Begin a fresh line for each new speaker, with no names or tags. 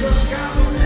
seus carros.